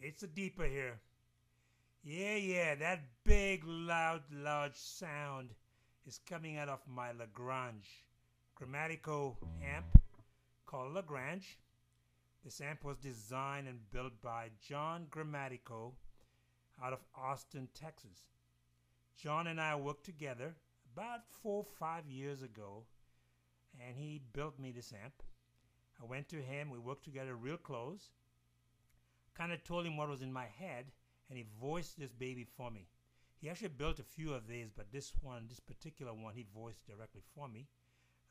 it's the deeper here. Yeah, yeah, that big, loud, large sound is coming out of my LaGrange Grammatico amp called LaGrange. This amp was designed and built by John Grammatico out of Austin, Texas. John and I worked together about four or five years ago, and he built me this amp. I went to him, we worked together real close, kind of told him what was in my head, and he voiced this baby for me. He actually built a few of these, but this one, this particular one, he voiced directly for me,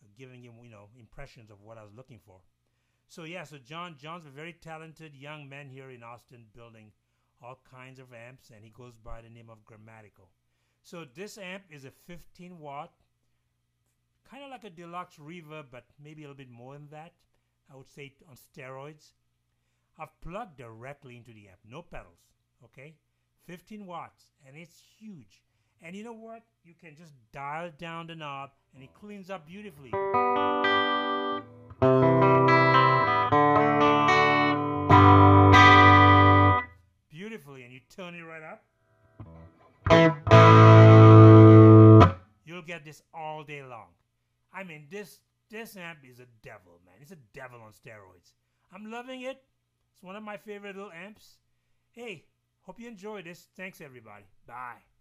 uh, giving him, you know, impressions of what I was looking for. So yeah, so John, John's a very talented young man here in Austin, building all kinds of amps, and he goes by the name of Grammatico. So this amp is a 15 watt, kind of like a deluxe reverb, but maybe a little bit more than that. I would say on steroids. I've plugged directly into the amp, no pedals, okay? 15 watts, and it's huge. And you know what? You can just dial down the knob, and it cleans up beautifully. Beautifully, and you turn it right up. You'll get this all day long. I mean, this this amp is a devil, man. It's a devil on steroids. I'm loving it. It's one of my favorite little amps. Hey, hope you enjoy this. Thanks, everybody. Bye.